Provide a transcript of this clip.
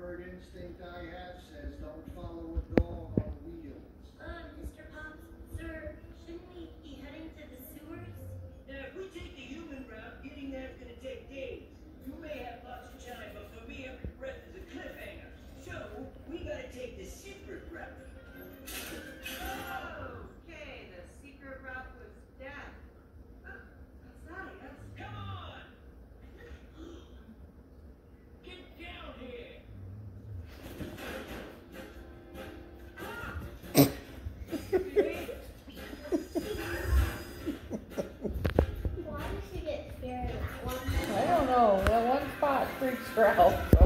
bird instinct I have. know. That one spot freaks her out.